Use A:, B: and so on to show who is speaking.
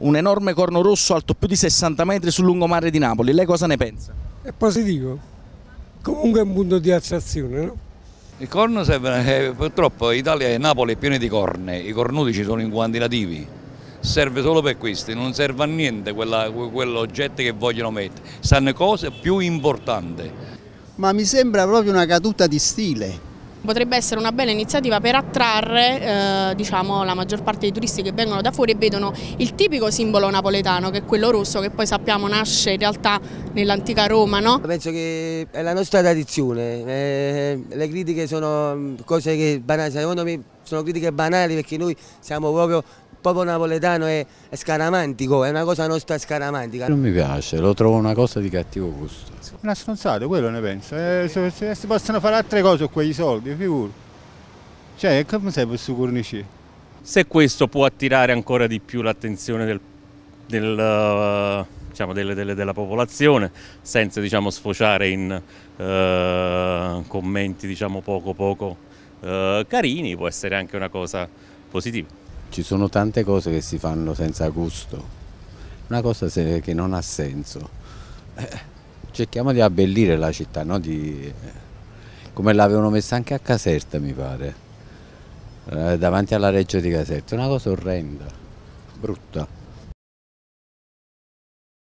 A: un enorme corno rosso alto più di 60 metri sul lungomare di Napoli. Lei cosa ne pensa?
B: È positivo, comunque è un punto di attrazione, no?
C: Il corno serve, eh, purtroppo Italia e Napoli è piena di corne, i cornuti ci sono in quantitativi, serve solo per questi, non serve a niente quella, quell'oggetto che vogliono mettere, stanno cose più importanti.
D: Ma mi sembra proprio una caduta di stile.
E: Potrebbe essere una bella iniziativa per attrarre eh, diciamo, la maggior parte dei turisti che vengono da fuori e vedono il tipico simbolo napoletano che è quello rosso che poi sappiamo nasce in realtà nell'antica Roma. No?
F: Penso che è la nostra tradizione, eh, le critiche sono cose che banali, secondo me sono critiche banali perché noi siamo proprio popolo napoletano è, è, scaramantico, è una cosa nostra scaramantica.
G: Non mi piace, lo trovo una cosa di cattivo gusto.
H: Una stronzata, quello ne penso. Eh, se, se, si possono fare altre cose con quei soldi, figuro. Cioè, come sei questo cornici?
I: Se questo può attirare ancora di più l'attenzione del, del, diciamo, delle, delle, della popolazione, senza diciamo, sfociare in uh, commenti diciamo, poco poco uh, carini, può essere anche una cosa positiva.
G: Ci sono tante cose che si fanno senza gusto, una cosa che non ha senso. Eh, cerchiamo di abbellire la città, no? di, come l'avevano messa anche a Caserta mi pare, eh, davanti alla Reggio di Caserta, una cosa orrenda, brutta.